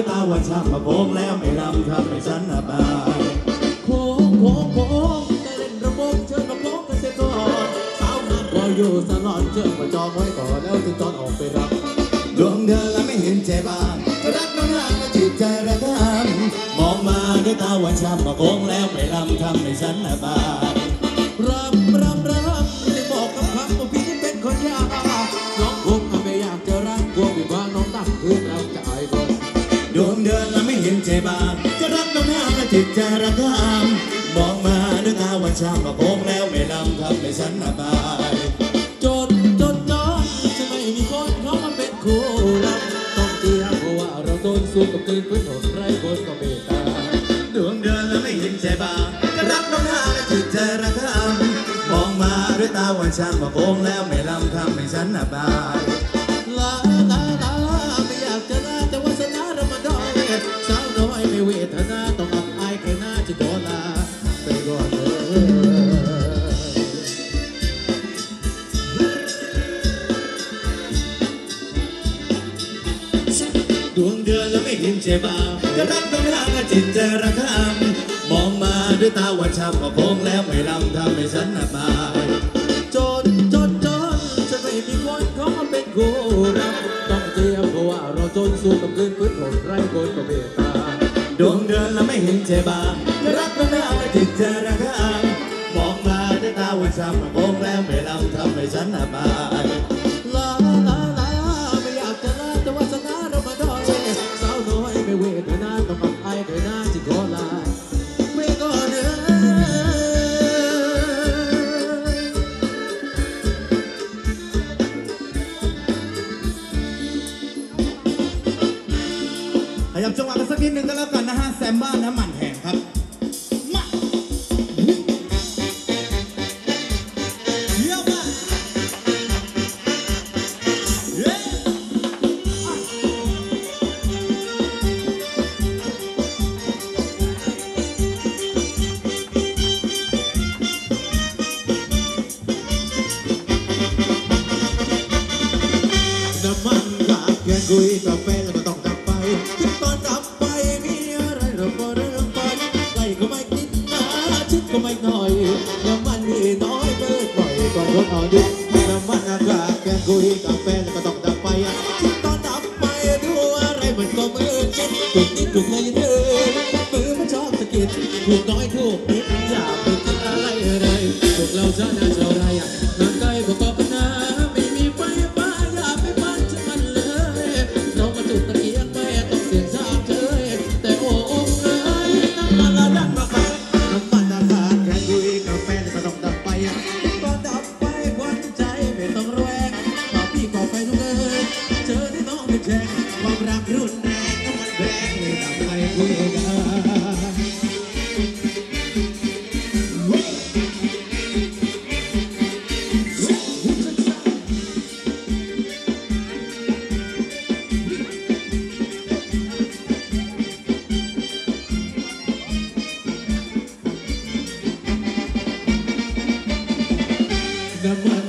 มาด้วยตาวันช้ำมาโค้งแล้วไม่ลำทำให้ฉันระบายโค้งโค้งโค้งจะเล่นระบบเชิญมาโค้งกันเสียก่อนสาวงามรออยู่สลอนเชิญมาจองไว้ก่อนแล้วถึงตอนออกไปรับดวงเดือนแล้วไม่เห็นใจบ้างรักน้ำหน้าไม่จิตใจระกำมองมาด้วยตาวันช้ำมาโค้งแล้วไม่ลำทำให้ฉันระบาย นสู้กับคืนพื้นอกไรบนก็เมตตาดวงเดือนแล้วไม่เห็นใจบ้างจะรักน้องหน้าและจิตใจระทำมองมาด้วยตาวันช้ำมาโกงแล้วไม่ลำทำให้ฉันอับายลาลาลาไม่อยากจะลาแต่วาสนาเรามาดอยสาวน้อยไม่เวทนาต้อง่เห็นใจบ้างจะรักต้องหางจิตใจระคำมองมาด้วยตาวันช้ำมาโค้งแล้วไม่ลำทำให้ฉันระบอายจนจนจนจะไม่มีคนเขาเป็นคู่รักต้องเจียมเพราะว่าเราจนสู้กับคืนพื้นถนนไร้คนก็เมตตาดวงเดือนแล้วไม่เห็นใจบ้างจะรักก็น่าไม่จิตใจระคำมองมาด้วยตาวันช้ำมาโค้งแล้วไม่ลำทำให้ฉันระบอาย กันนะฮะแซมบ้านน้ำมันแหงครับมาเยี่ยมมากเย้น้ำมันกับแกงคุยกาแฟ ถู น้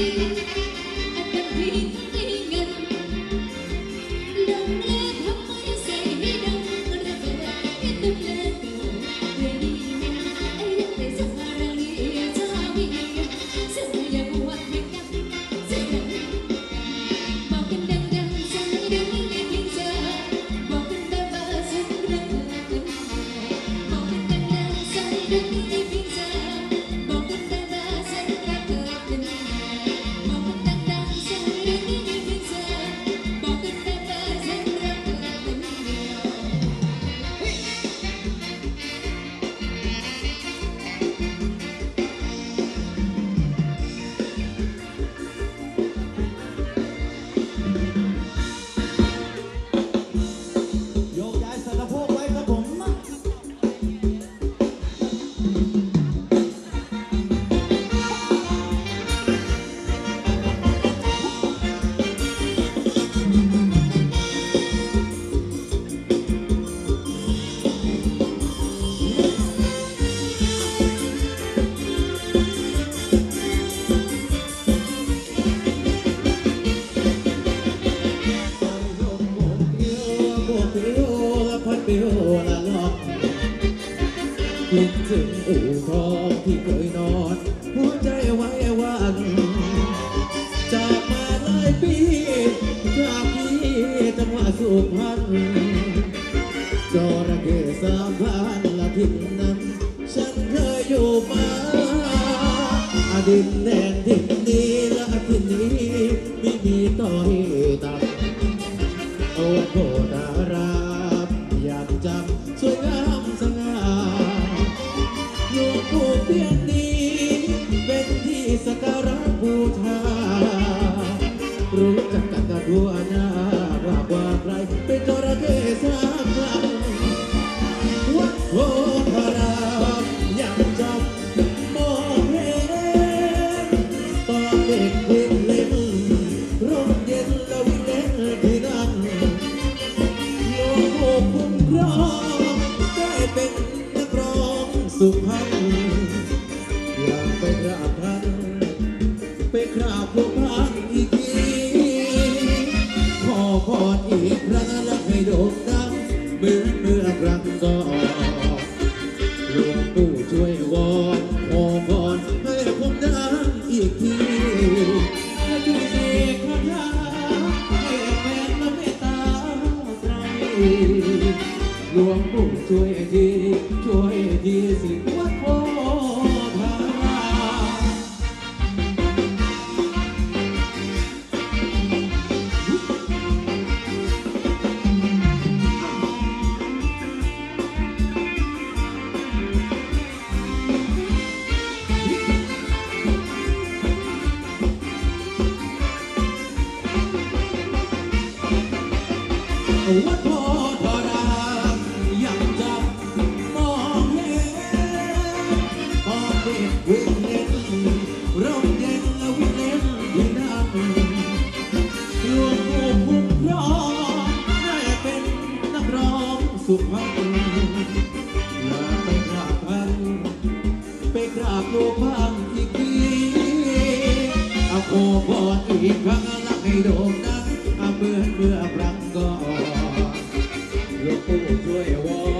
Thank you. ไม่ละงอนคิดถึงอู่ทองที่เคยนอน หัวใจไว้วันจากมาหลายปีจากพี่จังหวัดสุพรรณ วิ่งเล่นร่มเย็นเราเล่นที่นั่นลกคุ้มครอได้เป็นนักร้องสุพรรณอยากไปราบท่าไปกราบพระพันอีกทีขอพรอีกครั้งให้โด่งดังเหมือนเมื่อครั้งก่อหลวงปู่ช่วยวอนขอพรให้ผมดังอีก สุพรรณอยาไปกราบท่านไปกราบโลวงพ่ออีกทีเอาโอบอดอีกครั้งรักให้โด่งดังเอาเหมือนเมื่อครั้งก่อนหลวงปู่ช่วยวอน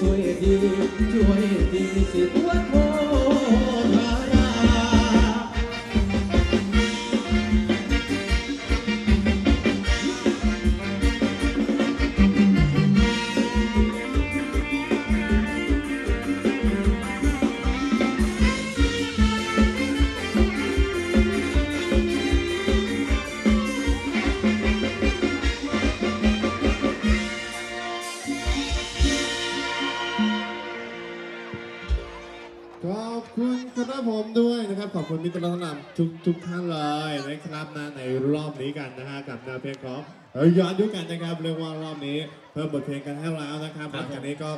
ช่วยดี ช่วยดีสิวัดโพ นะครับ ขอบคุณมิตรรัตนำทุกทุกท่านเลยนะครับนะในรอบนี้กันนะฮะกับแนวเพลงของเอ้ยย้อนยุคกันนะครับเรียกว่ารอบนี้เพิ่มบทเพลงกันให้แล้วนะครับหลังจากนี้ก็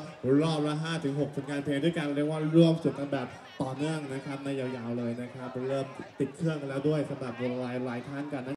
รอบละ5ถึง6ผลงานเพลงด้วยกันเรียกว่าร่วมสุดกันแบบต่อเนื่องนะครับในยาวๆเลยนะครับเริ่มติดเครื่องกันแล้วด้วยสำหรับหลายหลายๆท่านกันนะ